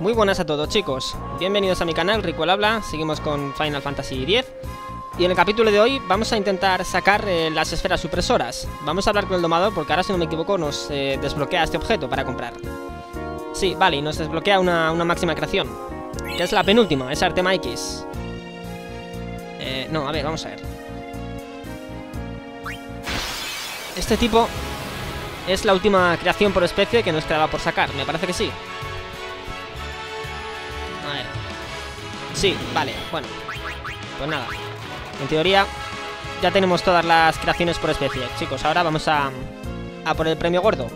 Muy buenas a todos chicos, bienvenidos a mi canal, Rico habla, seguimos con Final Fantasy X Y en el capítulo de hoy vamos a intentar sacar eh, las esferas supresoras. Vamos a hablar con el domador porque ahora si no me equivoco nos eh, desbloquea este objeto para comprar. Sí, vale, y nos desbloquea una, una máxima creación Que es la penúltima, es Artema X. Eh, No, a ver, vamos a ver. Este tipo es la última creación por especie que nos quedaba por sacar, me parece que sí a ver. Sí, vale, bueno. Pues nada. En teoría, ya tenemos todas las creaciones por especie. Chicos, ahora vamos a, a por el premio gordo.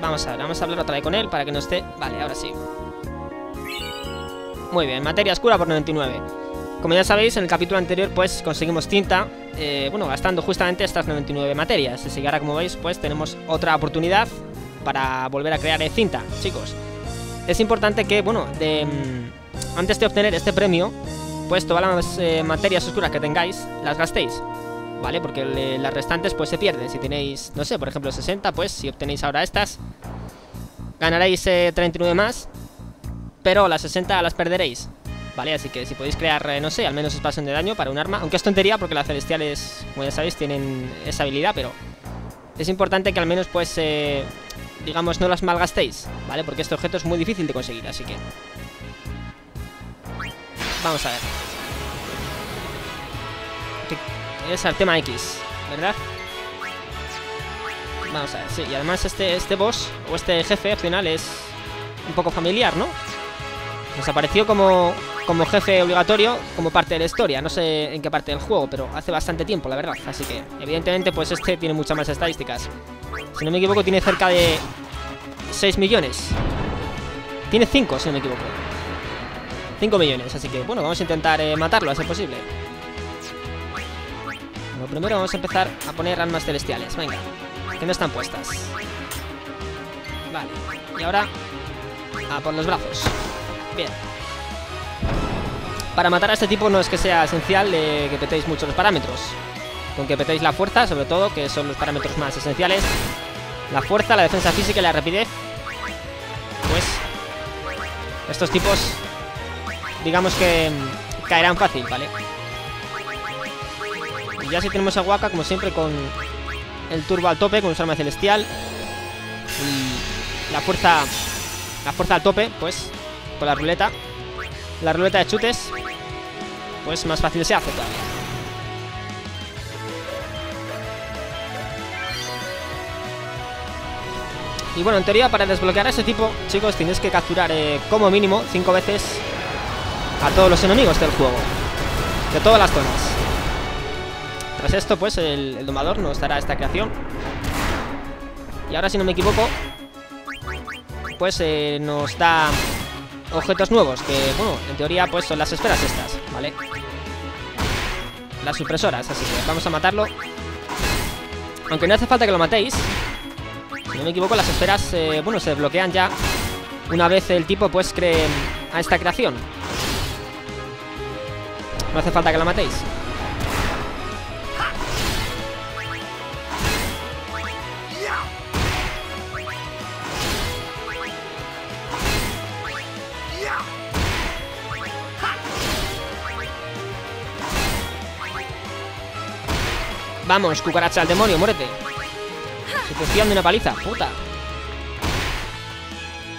Vamos a ver, vamos a hablar otra vez con él para que no esté... Vale, ahora sí. Muy bien, materia oscura por 99. Como ya sabéis, en el capítulo anterior pues conseguimos tinta, eh, bueno, gastando justamente estas 99 materias. Así que ahora, como veis, pues tenemos otra oportunidad para volver a crear cinta, chicos es importante que, bueno, mm, antes de obtener este premio, pues todas las eh, materias oscuras que tengáis, las gastéis. ¿Vale? Porque las restantes pues se pierden. Si tenéis, no sé, por ejemplo 60, pues si obtenéis ahora estas, ganaréis 39 eh, más, pero las 60 las perderéis. ¿Vale? Así que si podéis crear, eh, no sé, al menos espacio de daño para un arma, aunque es tontería porque las celestiales, como ya sabéis, tienen esa habilidad, pero es importante que al menos pues digamos, no las malgastéis, ¿vale? Porque este objeto es muy difícil de conseguir, así que... Vamos a ver. Es Artema X, ¿verdad? Vamos a ver, sí, y además este, este boss, o este jefe opcional es un poco familiar, ¿no? Nos apareció como, como jefe obligatorio, como parte de la historia, no sé en qué parte del juego, pero hace bastante tiempo, la verdad. Así que, evidentemente, pues este tiene muchas más estadísticas. Si no me equivoco, tiene cerca de 6 millones. Tiene 5, si no me equivoco. 5 millones, así que, bueno, vamos a intentar eh, matarlo a ser posible. Lo primero vamos a empezar a poner armas celestiales, venga. Que no están puestas. Vale, y ahora a por los brazos. Bien. Para matar a este tipo no es que sea esencial que petéis mucho los parámetros. Con que petéis la fuerza, sobre todo, que son los parámetros más esenciales. La fuerza, la defensa física y la rapidez. Pues... Estos tipos... Digamos que... Mm, caerán fácil, ¿vale? Y ya si tenemos a Waka, como siempre, con... El turbo al tope, con su arma celestial. La fuerza... La fuerza al tope, pues... Con la ruleta. La ruleta de chutes. Pues más fácil se hace todavía. Y bueno, en teoría para desbloquear a ese tipo, chicos, tienes que capturar eh, como mínimo 5 veces a todos los enemigos del juego. De todas las zonas. Tras esto, pues, el, domador nos dará esta creación. Y ahora, si no me equivoco, pues eh, nos da objetos nuevos. Que, bueno, en teoría, pues son las esferas estas, ¿vale? Las supresoras, así que vamos a matarlo. Aunque no hace falta que lo matéis si no me equivoco, las esferas, eh, bueno, se desbloquean ya una vez el tipo, pues, cree a esta creación. No hace falta que la matéis. Vamos, cucaracha al demonio, muérete te de una paliza, puta.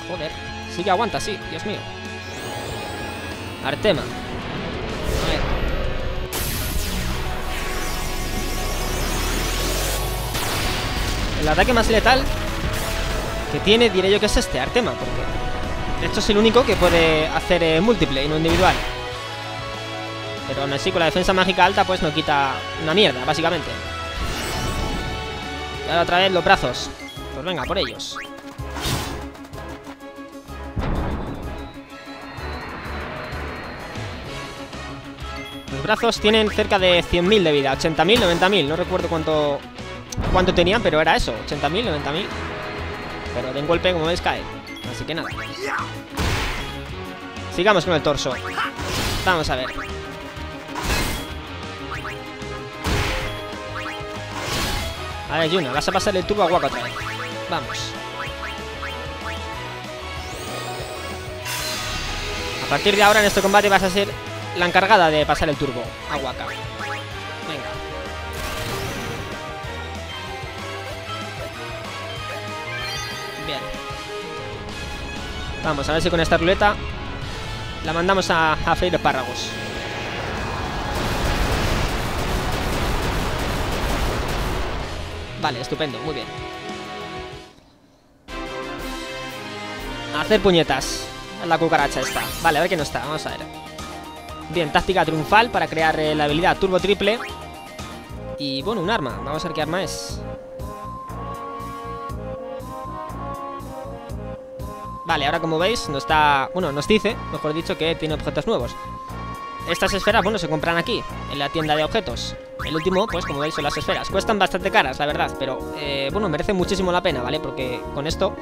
Joder. Sí que aguanta, sí, Dios mío. Artema. A ver. El ataque más letal que tiene, diré yo que es este, Artema, porque esto es el único que puede hacer eh, múltiple y no individual. Pero aún así con la defensa mágica alta pues no quita una mierda, básicamente. Y ahora otra vez los brazos. Pues venga, por ellos. Los brazos tienen cerca de 100.000 de vida. 80.000, 90.000. No recuerdo cuánto cuánto tenían, pero era eso. 80.000, 90.000. Pero de un golpe, como veis, cae. Así que nada. Sigamos con el torso. Vamos a ver. A ver, Juno, vas a pasar el turbo a Waka otra vez. Vamos. A partir de ahora en este combate vas a ser la encargada de pasar el turbo a Waka. Venga. Bien. Vamos, a ver si con esta ruleta la mandamos a, a freír espárragos. Vale, estupendo, muy bien. hacer puñetas. La cucaracha está. Vale, a ver qué no está. Vamos a ver. Bien, táctica triunfal para crear eh, la habilidad turbo triple. Y bueno, un arma. Vamos a ver qué arma es. Vale, ahora como veis, nos está... Bueno, nos dice, mejor dicho, que tiene objetos nuevos. Estas esferas, bueno, se compran aquí, en la tienda de objetos. El último, pues como veis, son las esferas. Cuestan bastante caras, la verdad, pero eh, bueno, merece muchísimo la pena, ¿vale? Porque con esto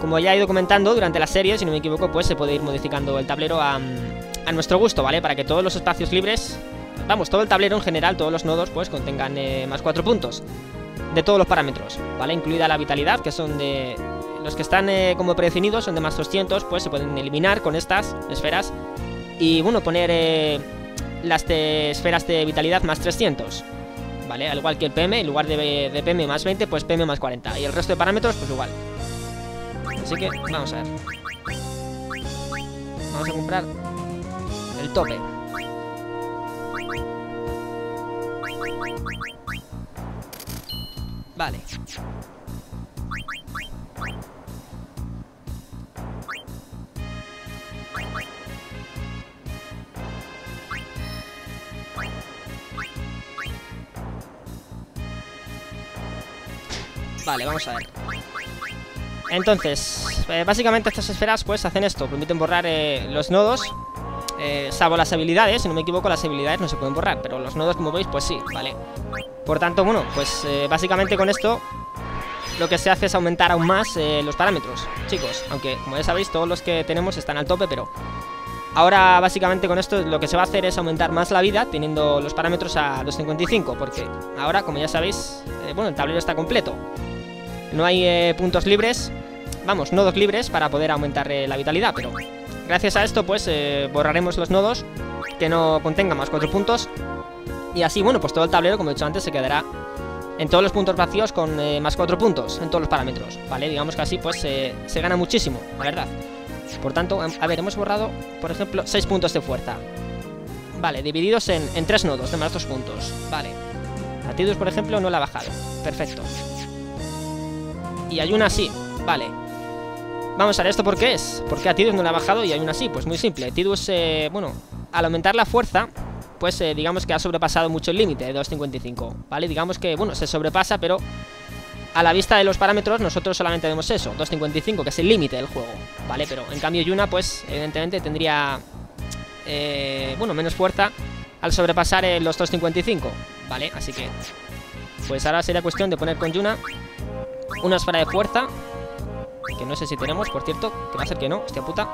como ya he ido comentando durante la serie, si no me equivoco, pues se puede ir modificando el tablero a, nuestro gusto, ¿vale? Para que todos los espacios libres, vamos, todo el tablero en general, todos los nodos, pues contengan eh, más 4 puntos de todos los parámetros, ¿vale? Incluida la vitalidad, que son de... Los que están eh, como predefinidos son de más 200, pues se pueden eliminar con estas esferas. Y bueno, poner eh, las esferas de vitalidad más 300, ¿vale? Al igual que el PM, en lugar de, de PM más 20, pues PM más 40. Y el resto de parámetros, pues igual. Así que vamos a ver. Vamos a comprar el tope. Vale. Vale, vamos a ver. Entonces, eh, básicamente estas esferas pues hacen esto, permiten borrar eh, los nodos eh, salvo las habilidades, si no me equivoco las habilidades no se pueden borrar, pero los nodos como veis pues sí, vale. Por tanto, bueno, pues básicamente con esto lo que se hace es aumentar aún más los parámetros, chicos. Aunque, como ya sabéis, todos los que tenemos están al tope, pero Ahora básicamente con esto lo que se va a hacer es aumentar más la vida teniendo los parámetros a 255 Porque ahora, como ya sabéis, bueno, el tablero está completo No hay puntos libres vamos, nodos libres para poder aumentar eh, la vitalidad, pero gracias a esto pues eh, borraremos los nodos que no contengan más 4 puntos y así, bueno, pues todo el tablero, como he dicho antes, se quedará en todos los puntos vacíos con eh, más 4 puntos en todos los parámetros, ¿vale? Digamos que así pues se gana muchísimo, la verdad. Por tanto, a ver, hemos borrado, por ejemplo, 6 puntos de fuerza. Vale, divididos en, en 3 nodos de más 2 puntos. Vale. Atidus, por ejemplo, no la ha bajado. Perfecto. Y hay una sí. Vale. Vamos a ver, ¿esto por qué es? ¿Por qué a Tidus no le ha bajado y hay una así? Pues muy simple. Tidus, eh, bueno, al aumentar la fuerza, pues eh, digamos que ha sobrepasado mucho el límite de 2.55, ¿vale? Digamos que, bueno, se sobrepasa, pero a la vista de los parámetros nosotros solamente vemos eso, 2.55, que es el límite del juego, ¿vale? Pero en cambio Yuna, pues, evidentemente tendría, eh, bueno, menos fuerza al sobrepasar los 2.55, ¿vale? Así que, pues ahora sería cuestión de poner con Yuna una esfera de fuerza que no sé si tenemos, por cierto, que va a ser que no, hostia puta.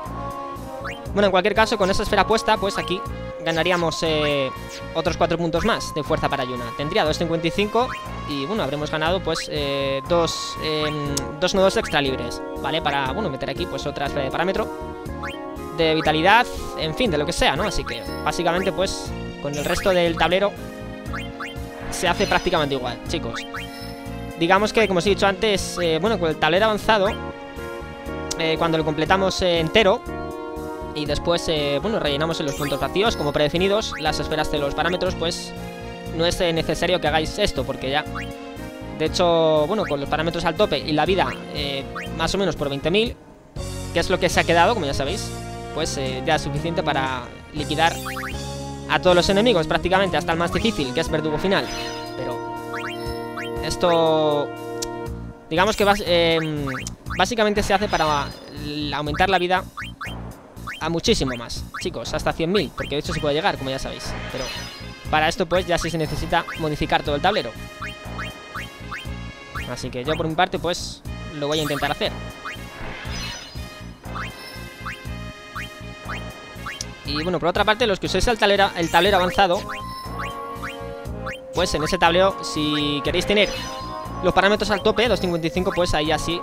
Bueno, en cualquier caso, con esa esfera puesta, pues aquí ganaríamos eh, otros 4 puntos más de fuerza para Yuna. Tendría 2.55 y, bueno, habremos ganado, pues, eh, dos, em, dos nodos extra libres, ¿vale? Para, bueno, meter aquí, pues, otra esfera de parámetro de vitalidad, en fin, de lo que sea, ¿no? Así que, básicamente, pues, con el resto del tablero se hace prácticamente igual, chicos. Digamos que, como os he dicho antes, eh, bueno, con el tablero avanzado eh, cuando lo completamos eh, entero y después, bueno, rellenamos en los puntos vacíos como predefinidos las esferas de los parámetros, pues no es necesario que hagáis esto porque ya... De hecho, bueno, con los parámetros al tope y la vida más o menos por 20.000, que es lo que se ha quedado, como ya sabéis, pues ya es suficiente para liquidar a todos los enemigos prácticamente, hasta el más difícil, que es verdugo final. Esto... Digamos que vas, Básicamente se hace para aumentar la vida a muchísimo más, chicos, hasta 100.000, porque de hecho se puede llegar, como ya sabéis. Pero para esto pues ya sí se necesita modificar todo el tablero. Así que yo por mi parte pues lo voy a intentar hacer. Y bueno, por otra parte, los que uséis el tablero avanzado, pues en ese tablero, si queréis tener los parámetros al tope, 255, pues ahí así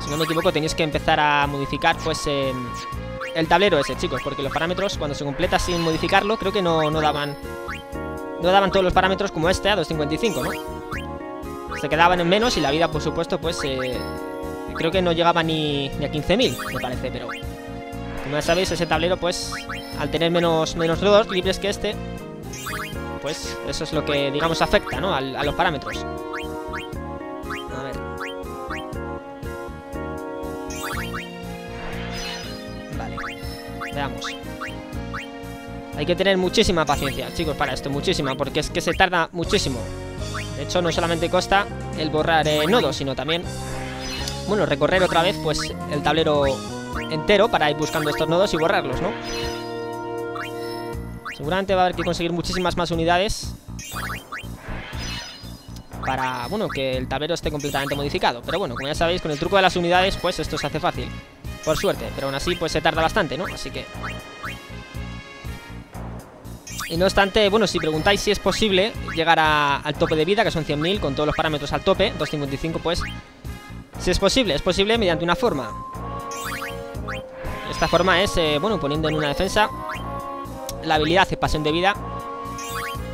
si no me equivoco, tenéis que empezar a modificar, pues, el tablero ese, chicos, porque los parámetros cuando se completa sin modificarlo, creo que no, no daban no daban todos los parámetros como este a 255, ¿no? Se quedaban en menos y la vida, por supuesto, pues eh, creo que no llegaba ni, ni a 15.000, me parece, pero como ya sabéis, ese tablero, pues al tener menos, menos libres que este, pues eso es lo que, digamos, afecta, ¿no? a los parámetros. A ver. Vale. Veamos. Hay que tener muchísima paciencia, chicos, para esto, muchísima, porque es que se tarda muchísimo. De hecho, no solamente consta el borrar eh, nodos, sino también, bueno, recorrer otra vez, pues, el tablero entero para ir buscando estos nodos y borrarlos, ¿no? Seguramente va a haber que conseguir muchísimas más unidades para, bueno, que el tablero esté completamente modificado. Pero bueno, como ya sabéis, con el truco de las unidades, pues esto se hace fácil. Por suerte, pero aún así, pues se tarda bastante, ¿no? Así que y no obstante, bueno, si preguntáis si es posible llegar al tope de vida, que son 100.000, con todos los parámetros al tope, 255, pues... Si es posible, es posible mediante una forma. Esta forma es, eh, bueno, poniendo en una defensa la habilidad de pasión de vida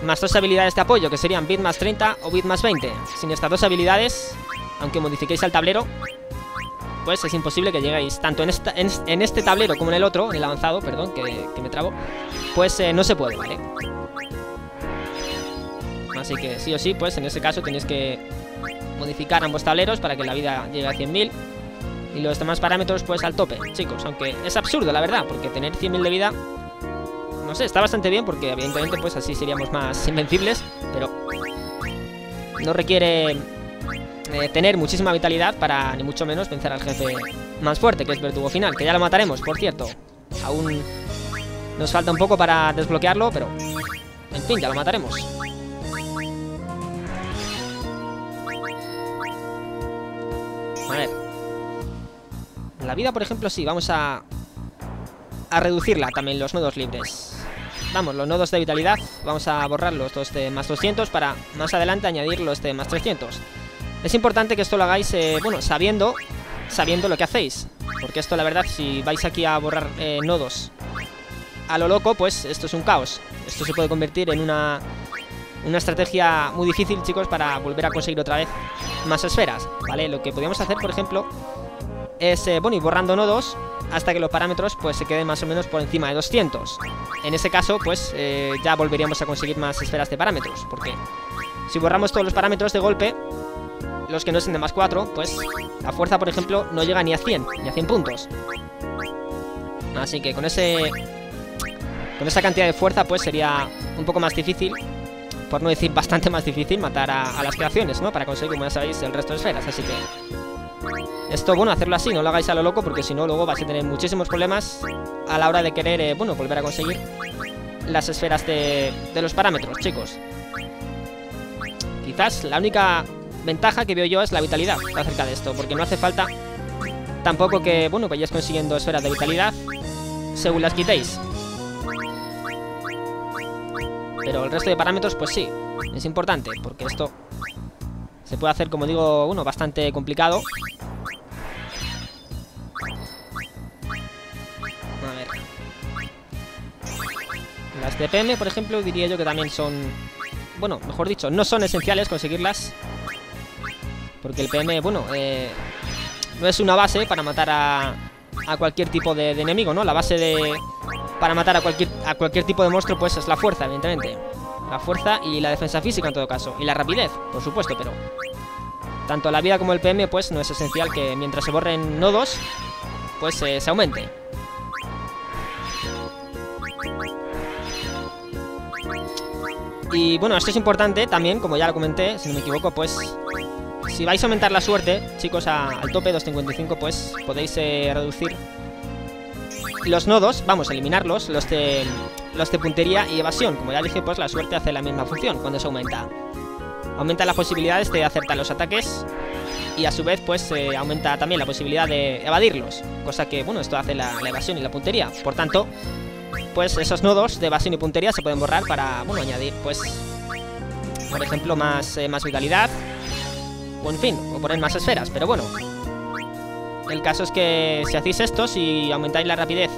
más dos habilidades de apoyo, que serían bit más 30 o bit más 20. Sin estas dos habilidades, aunque modifiquéis el tablero, pues es imposible que lleguéis tanto en, en, este tablero como en el otro, en el avanzado, perdón, que, me trabo, pues eh, no se puede, ¿vale? Así que sí o sí, pues en ese caso tenéis que modificar ambos tableros para que la vida llegue a 100.000 y los demás parámetros pues al tope, chicos, aunque es absurdo la verdad, porque tener 100.000 de vida, no sé, está bastante bien porque evidentemente pues así seríamos más invencibles, pero no requiere eh, tener muchísima vitalidad para ni mucho menos vencer al jefe más fuerte, que es Verdugo Final, que ya lo mataremos, por cierto. Aún nos falta un poco para desbloquearlo, pero en fin, ya lo mataremos. A ver. La vida, por ejemplo, sí, vamos a... A reducirla también, los nodos libres. Vamos, los nodos de vitalidad, vamos a borrarlos los de más 200 para más adelante añadir los de más 300. Es importante que esto lo hagáis, eh, bueno, sabiendo sabiendo lo que hacéis. Porque esto, la verdad, si vais aquí a borrar eh, nodos a lo loco, pues esto es un caos. Esto se puede convertir en una, una estrategia muy difícil, chicos, para volver a conseguir otra vez más esferas, ¿vale? Lo que podríamos hacer, por ejemplo, es, eh, bueno, ir borrando nodos hasta que los parámetros, pues, se queden más o menos por encima de 200. En ese caso, pues, ya volveríamos a conseguir más esferas de parámetros, porque si borramos todos los parámetros de golpe, los que no sean de más 4, pues la fuerza, por ejemplo, no llega ni a 100, ni a 100 puntos. Así que con ese... Con esa cantidad de fuerza, pues sería un poco más difícil, por no decir bastante más difícil, matar a, las creaciones, ¿no? Para conseguir, como ya sabéis, el resto de esferas, así que... Esto, bueno, hacerlo así, no lo hagáis a lo loco, porque si no, luego vais a tener muchísimos problemas a la hora de querer, eh, bueno, volver a conseguir las esferas de, de los parámetros, chicos. Quizás la única ventaja que veo yo es la vitalidad acerca de esto, porque no hace falta tampoco que, bueno, vayáis consiguiendo esferas de vitalidad según las quitéis. Pero el resto de parámetros, pues sí, es importante, porque esto se puede hacer, como digo, bueno, bastante complicado. A ver. Las TPM, por ejemplo, diría yo que también son... Bueno, mejor dicho, no son esenciales conseguirlas porque el PM, bueno, eh, no es una base para matar a, a cualquier tipo de, enemigo, ¿no? La base de... Para matar a cualquier, a cualquier tipo de monstruo, pues es la fuerza, evidentemente. La fuerza y la defensa física en todo caso. Y la rapidez, por supuesto, pero... Tanto la vida como el PM, pues no es esencial que mientras se borren nodos, pues eh, se aumente. Y bueno, esto es importante también, como ya lo comenté, si no me equivoco, pues si vais a aumentar la suerte, chicos, al tope 255, pues podéis eh, reducir los nodos, vamos a eliminarlos, los de, los de puntería y evasión. Como ya dije, pues la suerte hace la misma función cuando se aumenta. Aumenta las posibilidades de acertar los ataques y a su vez, pues eh, aumenta también la posibilidad de evadirlos. Cosa que, bueno, esto hace la, evasión y la puntería. Por tanto, pues esos nodos de evasión y puntería se pueden borrar para, bueno, añadir, pues, por ejemplo, más, eh, más vitalidad o en fin, o poner más esferas, pero bueno. El caso es que si hacéis esto, si aumentáis la rapidez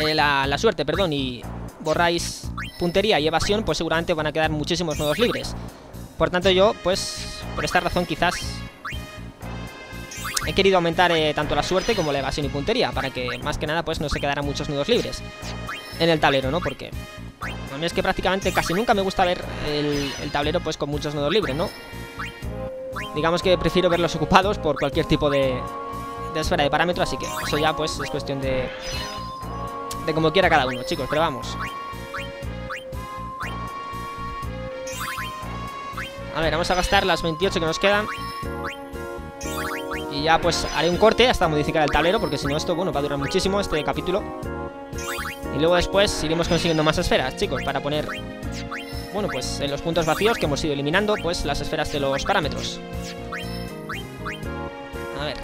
eh, la, suerte, perdón, y borráis puntería y evasión, pues seguramente van a quedar muchísimos nodos libres. Por tanto yo, pues, por esta razón quizás he querido aumentar eh, tanto la suerte como la evasión y puntería, para que más que nada pues no se quedaran muchos nudos libres en el tablero, ¿no? Porque a mí es que prácticamente casi nunca me gusta ver el, tablero pues con muchos nudos libres, ¿no? Digamos que prefiero verlos ocupados por cualquier tipo de, esfera de parámetro, así que eso ya pues es cuestión de, de como quiera cada uno, chicos, pero vamos. A ver, vamos a gastar las 28 que nos quedan Y ya pues haré un corte hasta modificar el tablero Porque si no esto, bueno, va a durar muchísimo este capítulo Y luego después iremos consiguiendo más esferas, chicos Para poner, bueno, pues en los puntos vacíos que hemos ido eliminando Pues las esferas de los parámetros. A ver.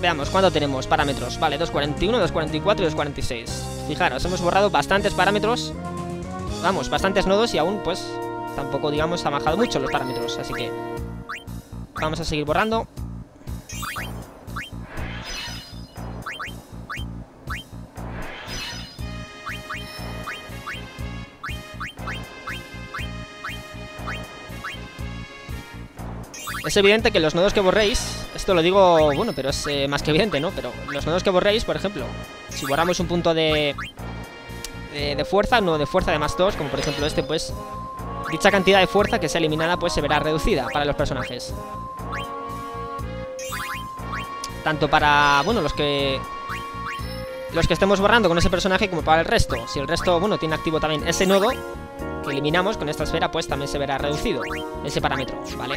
Veamos, ¿cuánto tenemos? Parámetros, vale, 241, 244 y 246 Fijaros, hemos borrado bastantes parámetros Vamos, bastantes nodos y aún, pues, tampoco, digamos, ha bajado mucho los parámetros Así que vamos a seguir borrando Es evidente que los nodos que borréis, esto lo digo, bueno, pero es eh, más que evidente, ¿no? Pero los nodos que borréis, por ejemplo, si borramos un punto de, de, fuerza, no de fuerza de más 2, como por ejemplo este, pues dicha cantidad de fuerza que sea eliminada, pues se verá reducida para los personajes. Tanto para, bueno, los que los que estemos borrando con ese personaje como para el resto. Si el resto, bueno, tiene activo también ese nodo que eliminamos con esta esfera, pues también se verá reducido ese parámetro, ¿vale?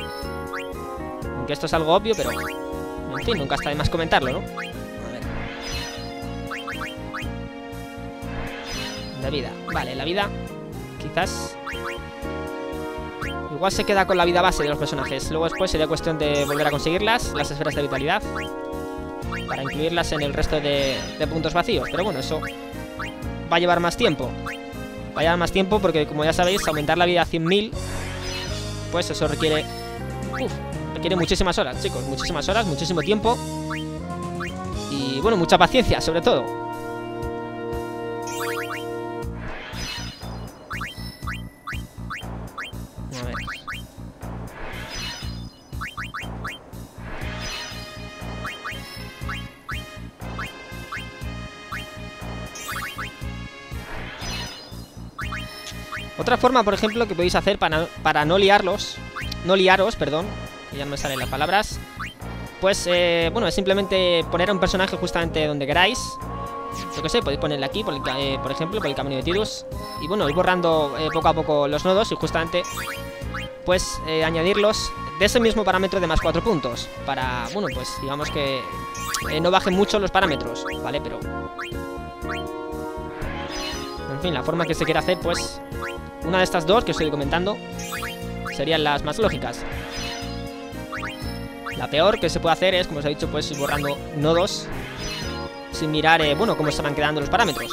Que esto es algo obvio, pero... En fin, nunca está de más comentarlo, ¿no? La vida. Vale, la vida... Quizás... Igual se queda con la vida base de los personajes. Luego después sería cuestión de volver a conseguirlas, las esferas de vitalidad. Para incluirlas en el resto de, de puntos vacíos. Pero bueno, eso va a llevar más tiempo. Va a llevar más tiempo porque, como ya sabéis, aumentar la vida a 100.000... Pues eso requiere... Uf, Requiere muchísimas horas, chicos. Muchísimas horas, muchísimo tiempo. Y bueno, mucha paciencia, sobre todo. Forma, por ejemplo, que podéis hacer para, para no liarlos, no liaros, perdón, ya no me salen las palabras. Pues, eh, bueno, es simplemente poner a un personaje justamente donde queráis. Yo que sé, podéis ponerle aquí, por, eh, por ejemplo, por el camino de Tidus. Y bueno, ir borrando eh, poco a poco los nodos y justamente, pues, añadirlos de ese mismo parámetro de más 4 puntos. Para, bueno, pues, digamos que no bajen mucho los parámetros, ¿vale? Pero... En fin, la forma que se quiere hacer, pues... Una de estas dos que estoy comentando serían las más lógicas. La peor que se puede hacer es, como os he dicho, pues ir borrando nodos sin mirar, eh, bueno, cómo quedando los parámetros.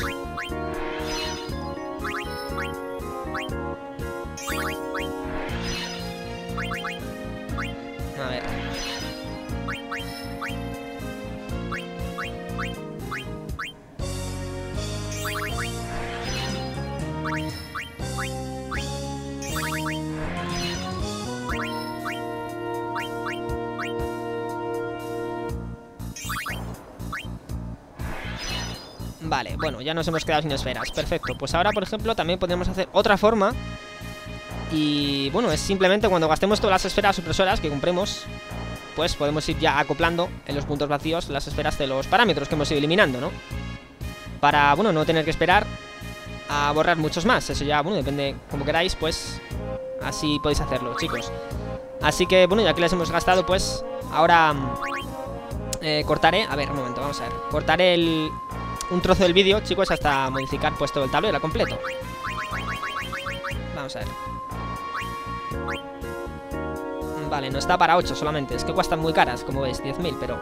Bueno, ya nos hemos quedado sin esferas. Perfecto, pues ahora, por ejemplo, también podemos hacer otra forma. Y bueno, es simplemente cuando gastemos todas las esferas supresoras que compremos Pues podemos ir ya acoplando en los puntos vacíos las esferas de los parámetros que hemos ido eliminando, ¿no? Para, bueno, no tener que esperar a borrar muchos más. Eso ya, bueno, depende como queráis, pues así podéis hacerlo, chicos. Así que, bueno, ya que las hemos gastado, pues ahora eh, cortaré. A ver, un momento, vamos a ver. Cortaré el, un trozo del vídeo, chicos, hasta modificar pues todo el tablero completo. Vamos a ver. Vale, no está para 8 solamente. Es que cuestan muy caras, como veis, 10.000, pero...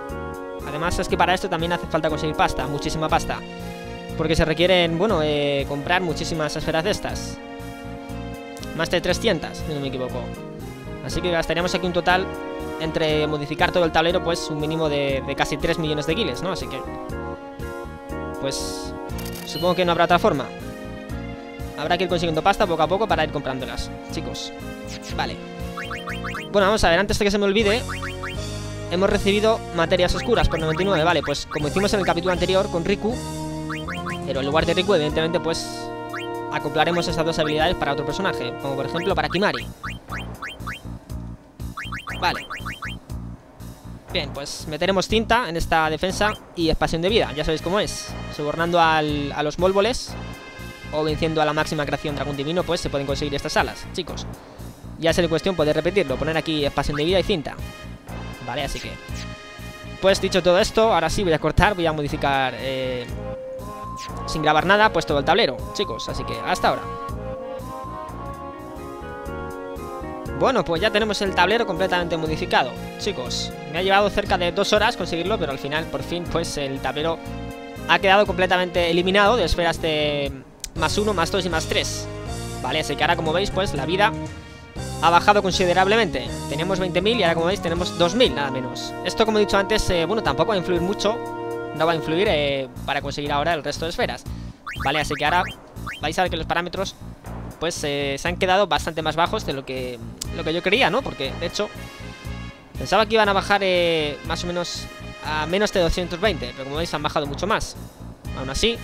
Además es que para esto también hace falta conseguir pasta, muchísima pasta. Porque se requieren, bueno, eh, comprar muchísimas esferas de estas. Más de 300, si no me equivoco. Así que gastaríamos aquí un total entre modificar todo el tablero, pues un mínimo de, casi 3 millones de guiles, ¿no? Así que... Pues... Supongo que no habrá otra forma. Habrá que ir consiguiendo pasta poco a poco para ir comprándolas, chicos. Vale. Bueno, vamos a ver, antes de que se me olvide Hemos recibido materias oscuras por 99 Vale, pues como hicimos en el capítulo anterior con Riku Pero en lugar de Riku, evidentemente, pues Acoplaremos esas dos habilidades para otro personaje Como por ejemplo para Kimari Vale Bien, pues meteremos tinta en esta defensa y expansión de vida, ya sabéis cómo es Sobornando a los molboles o venciendo a la máxima creación dragón divino, pues se pueden conseguir estas alas, chicos. Ya será cuestión poder repetirlo, poner aquí espacio de vida y cinta. Vale, así que... Pues dicho todo esto, ahora sí voy a cortar, voy a modificar... Eh, sin grabar nada, pues todo el tablero, chicos. Así que hasta ahora. Bueno, pues ya tenemos el tablero completamente modificado, chicos. Me ha llevado cerca de dos horas conseguirlo, pero al final, por fin, pues el tablero ha quedado completamente eliminado de esferas de más uno, más dos y más tres. Vale, así que ahora, como veis, pues la vida ha bajado considerablemente. Teníamos 20.000 y ahora como veis tenemos 2.000 nada menos. Esto como he dicho antes, eh, bueno, tampoco va a influir mucho. No va a influir eh, para conseguir ahora el resto de esferas. Vale, así que ahora vais a ver que los parámetros pues eh, se han quedado bastante más bajos de lo que, lo que yo creía, ¿no? Porque de hecho pensaba que iban a bajar más o menos a menos de 220, pero como veis han bajado mucho más. Aún así,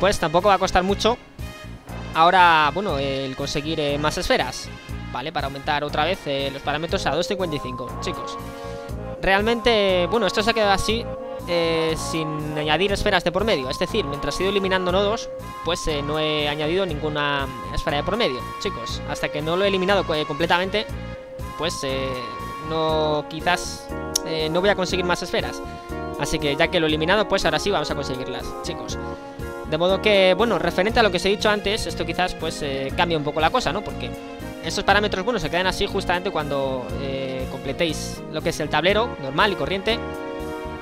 pues tampoco va a costar mucho ahora, bueno, el conseguir más esferas. ¿vale? Para aumentar otra vez eh, los parámetros a 2.55, chicos. Realmente, bueno, esto se ha quedado así eh, sin añadir esferas de por medio. Es decir, mientras he ido eliminando nodos, pues eh, no he añadido ninguna esfera de por medio, chicos. Hasta que no lo he eliminado completamente, pues no, quizás no voy a conseguir más esferas. Así que ya que lo he eliminado, pues ahora sí vamos a conseguirlas, chicos. De modo que, bueno, referente a lo que os he dicho antes, esto quizás pues cambia un poco la cosa, ¿no? Porque estos parámetros, bueno, se quedan así justamente cuando eh, completéis lo que es el tablero normal y corriente.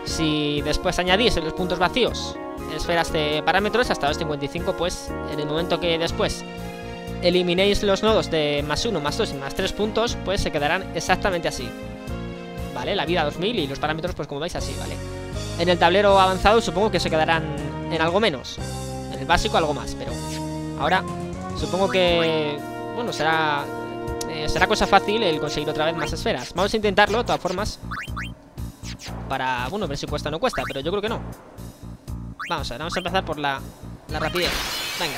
Si después añadís los puntos vacíos esferas de parámetros hasta 255, pues en el momento que después eliminéis los nodos de más 1, más 2 y más 3 puntos, pues se quedarán exactamente así. ¿Vale? La vida 2000 y los parámetros, pues como veis, así, ¿vale? En el tablero avanzado supongo que se quedarán en algo menos. En el básico algo más, pero ahora supongo que bueno, será eh, será cosa fácil el conseguir otra vez más esferas. Vamos a intentarlo, de todas formas. Para, bueno, ver si cuesta o no cuesta, pero yo creo que no. Vamos a ver, vamos a empezar por la, la rapidez. Venga.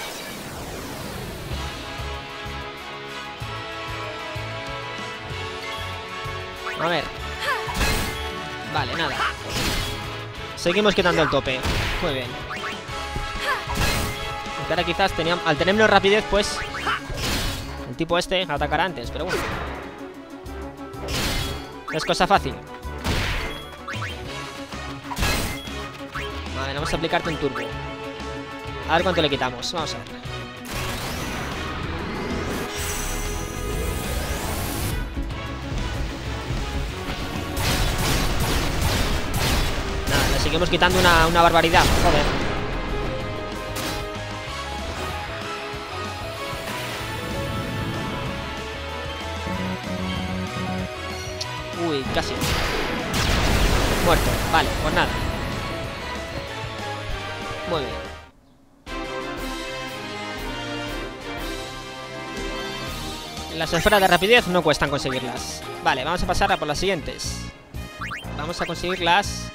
A ver. Vale, nada. Seguimos quitando el tope. Muy bien. ahora quizás teníamos, al tener menos rapidez, pues tipo este atacará antes, pero bueno. Es cosa fácil. Vamos a aplicarte un turbo. A ver cuánto le quitamos. Vamos a ver. Nada, le seguimos quitando una, barbaridad. Joder. casi. Muerto. Vale, pues nada. Muy bien. Las esferas de rapidez no cuestan conseguirlas. Vale, vamos a pasar a por las siguientes. Vamos a conseguir las...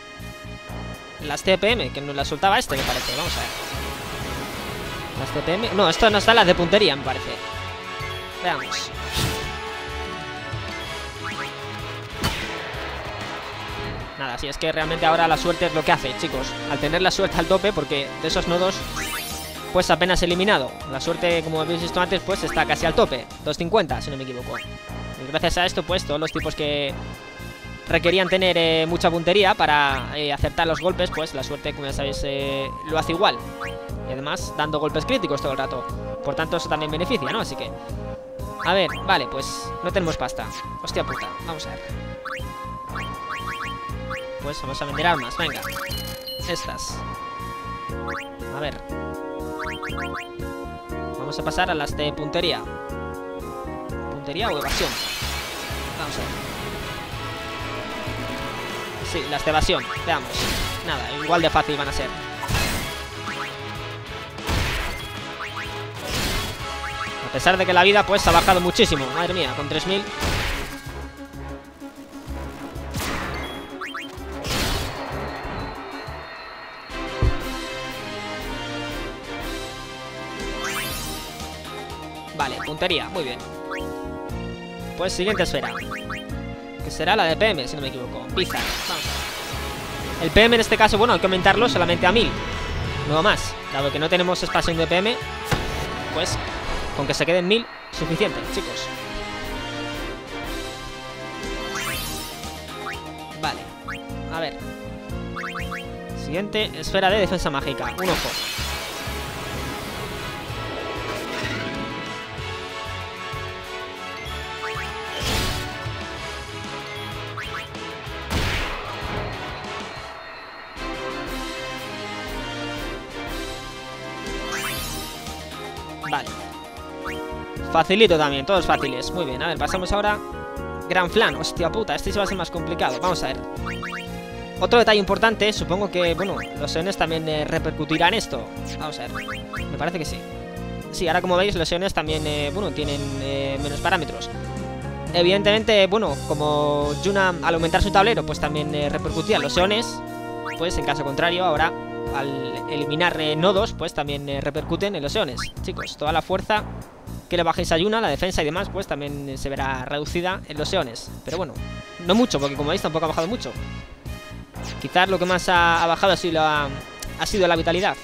Las TPM, que nos las soltaba este, me parece. Vamos a ver. Las TPM... No, esto nos da las de puntería, me parece. Veamos. Nada, si es que realmente ahora la suerte es lo que hace, chicos. Al tener la suerte al tope, porque de esos nodos, pues apenas eliminado. La suerte, como habéis visto antes, pues está casi al tope. 250, si no me equivoco. Y gracias a esto, pues todos los tipos que requerían tener eh, mucha puntería para eh, acertar los golpes, pues la suerte, como ya sabéis, eh, lo hace igual. Y además, dando golpes críticos todo el rato. Por tanto, eso también beneficia, ¿no? Así que... A ver, vale, pues no tenemos pasta. Hostia puta, vamos a ver. Pues vamos a vender armas, venga Estas A ver. Vamos a pasar a las de puntería. ¿Puntería o evasión? Vamos a ver. Sí, las de evasión. Veamos. Nada, igual de fácil van a ser. A pesar de que la vida pues ha bajado muchísimo. Madre mía, con 3000 muy bien. Pues siguiente esfera. Que será la de PM, si no me equivoco. Pizza, El PM en este caso, bueno, hay que aumentarlo solamente a 1000 No más, dado que no tenemos espacio de PM Pues, con que se queden 1000 Suficiente, chicos. Vale. A ver. Siguiente, esfera de defensa mágica. Un ojo Facilito también, todos fáciles. Muy bien, a ver, pasamos ahora. Gran flan, hostia puta, este se va a ser más complicado. Vamos a ver. Otro detalle importante, supongo que, bueno, los eones también eh, repercutirán esto. Vamos a ver. Me parece que sí. Sí, ahora como veis, los eones también, eh, bueno, tienen eh, menos parámetros. Evidentemente, bueno, como Yuna al aumentar su tablero, pues también repercutía los eones. Pues en caso contrario, ahora al eliminar nodos, pues también repercuten en los eones. Chicos, toda la fuerza que le bajéis a Yuna, la defensa y demás, pues también se verá reducida en los eones. Pero bueno, no mucho, porque como veis tampoco ha bajado mucho. Quizás lo que más ha, bajado ha sido, la, ha sido la vitalidad.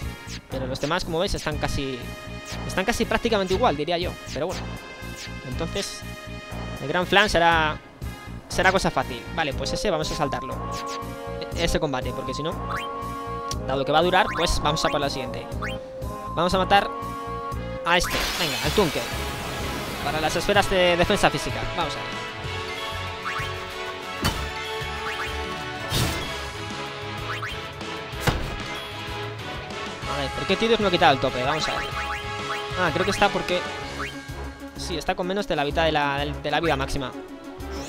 Pero los demás, como veis, están casi... Están casi prácticamente igual, diría yo. Pero bueno. Entonces, el Gran Flan será... Será cosa fácil. Vale, pues ese vamos a saltarlo. E-, ese combate, porque si no... Dado que va a durar, pues vamos a por la siguiente. Vamos a matar a este. Venga, al Tunker. Para las esferas de defensa física. Vamos a ver. A ver, ¿por qué Tidus no ha quitado el tope? Vamos a ver. Ah, creo que está porque... Sí, está con menos de la mitad de la, de la vida máxima.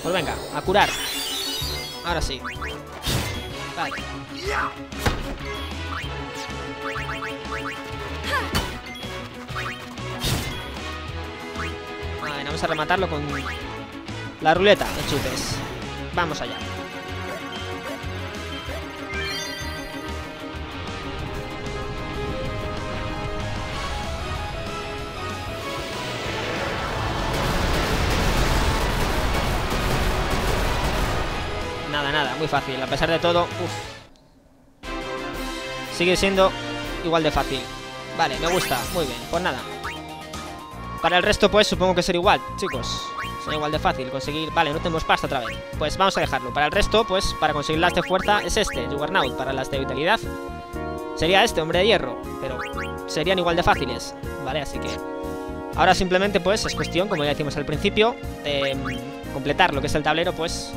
Pues venga, a curar. Ahora sí. Vale. Vamos a rematarlo con la ruleta de chutes. Vamos allá. Nada, nada, muy fácil. A pesar de todo, uff. Sigue siendo igual de fácil. Vale, me gusta. Muy bien, pues nada. Para el resto, pues supongo que será igual, chicos. Será igual de fácil conseguir... Vale, no tenemos pasta otra vez. Pues vamos a dejarlo. Para el resto, pues para conseguir las de fuerza es este, Juggernaut. Para las de vitalidad sería este, Hombre de Hierro. Pero serían igual de fáciles, ¿vale? Así que... Ahora simplemente, pues, es cuestión, como ya decimos al principio, de mm, completar lo que es el tablero, pues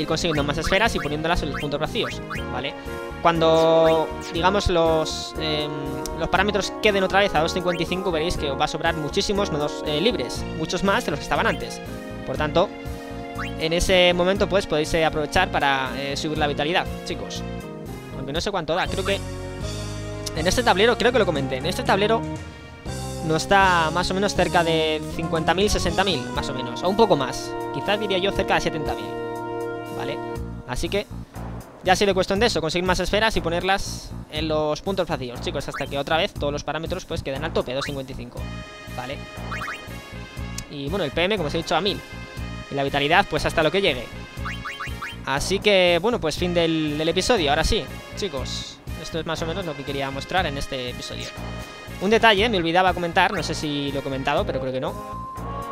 ir consiguiendo más esferas y poniéndolas en los puntos vacíos, ¿vale? Cuando, digamos, los, em, los parámetros queden otra vez a 2.55, veréis que os va a sobrar muchísimos nodos eh, libres, muchos más de los que estaban antes. Por tanto, en ese momento, pues, podéis eh, aprovechar para eh, subir la vitalidad, chicos. Aunque no sé cuánto da, creo que... En este tablero, creo que lo comenté, en este tablero no está más o menos cerca de 50.000, 60.000, más o menos, o un poco más. Quizás diría yo cerca de 70.000. ¿vale? Así que ya ha sido cuestión de eso, conseguir más esferas y ponerlas en los puntos vacíos, chicos, hasta que otra vez todos los parámetros pues queden al tope, 255, ¿vale? Y bueno, el PM, como os he dicho, a 1000. Y la vitalidad, pues hasta lo que llegue. Así que, bueno, pues fin del, episodio, ahora sí, chicos. Esto es más o menos lo que quería mostrar en este episodio. Un detalle, me olvidaba comentar, no sé si lo he comentado, pero creo que no.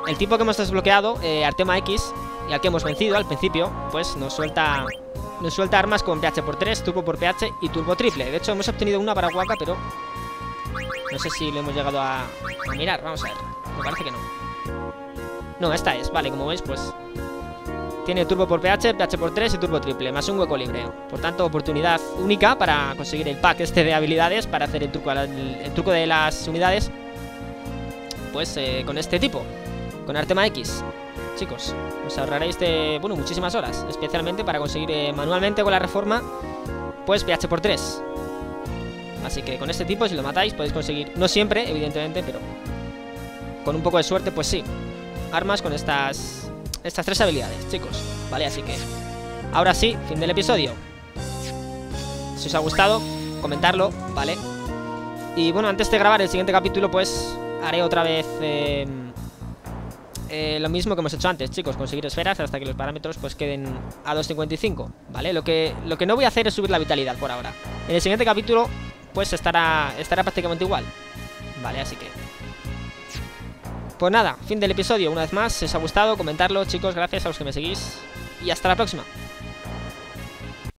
El tipo que hemos desbloqueado, eh, Artema X, y al que hemos vencido al principio, pues nos suelta nos suelta armas con PH por 3, turbo por PH y turbo triple. De hecho, hemos obtenido una para Waka, pero no sé si lo hemos llegado a, mirar. Vamos a ver. Me parece que no. No, esta es. Vale, como veis, pues Tiene turbo por PH, PH por 3 y turbo triple, más un hueco libre. Por tanto, oportunidad única para conseguir el pack este de habilidades para hacer el truco, el, truco de las unidades. Pues eh, con este tipo, con Artema X. Chicos, os ahorraréis de, bueno, muchísimas horas, especialmente para conseguir eh, manualmente con la reforma, pues PH por 3. Así que con este tipo, si lo matáis, podéis conseguir, no siempre, evidentemente, pero con un poco de suerte, pues sí, armas con estas estas tres habilidades, chicos. Vale, así que ahora sí, fin del episodio. Si os ha gustado, comentarlo, ¿vale? Y bueno, antes de grabar el siguiente capítulo, pues haré otra vez eh, eh, lo mismo que hemos hecho antes, chicos, conseguir esferas hasta que los parámetros pues queden a 2.55, ¿vale? Lo que, lo que no voy a hacer es subir la vitalidad por ahora. En el siguiente capítulo, pues estará, estará prácticamente igual, ¿vale? Así que pues nada, fin del episodio una vez más. Si os ha gustado, comentarlo, chicos. Gracias a los que me seguís. Y hasta la próxima.